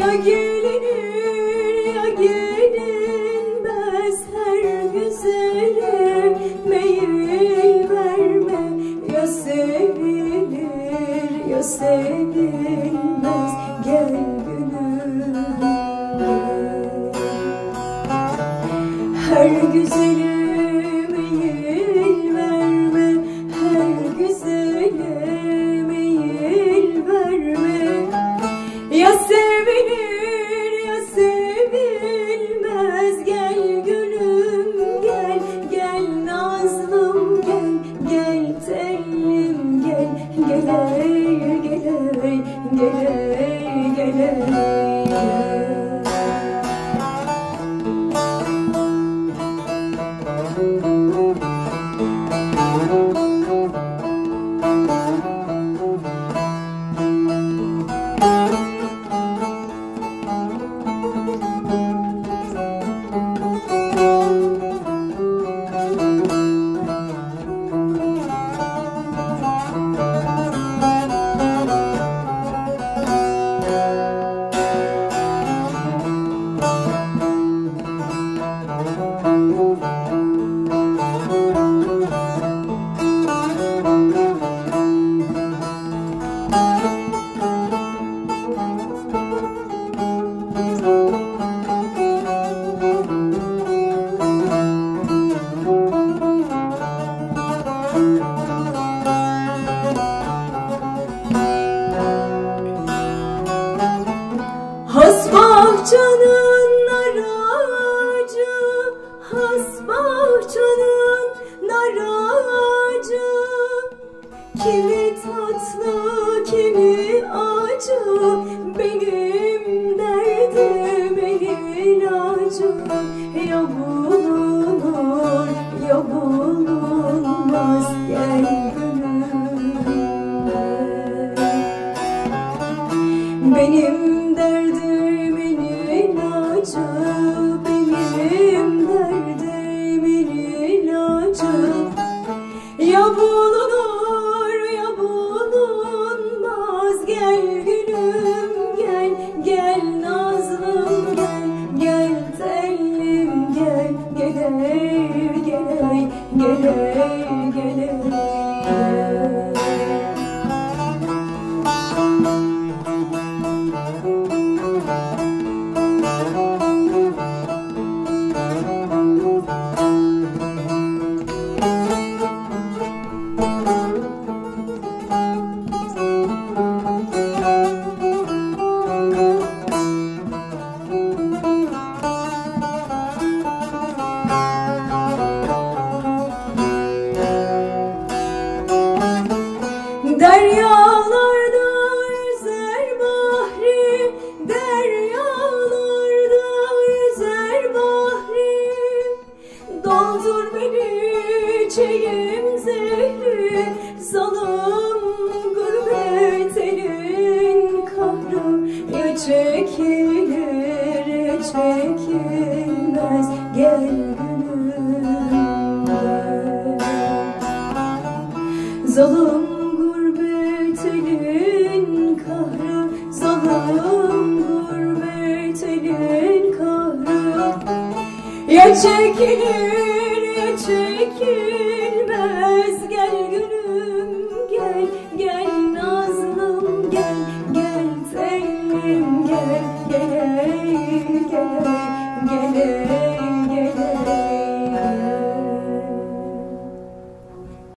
Ya gelinir ya gelinmez her güzele meyil Ya sevilir ya sevilmez gel günüm Her güzele geley you. Zalım gurbet elin kahrı Zalım gurbet elin kahrı Ya çekilir ya çekilir.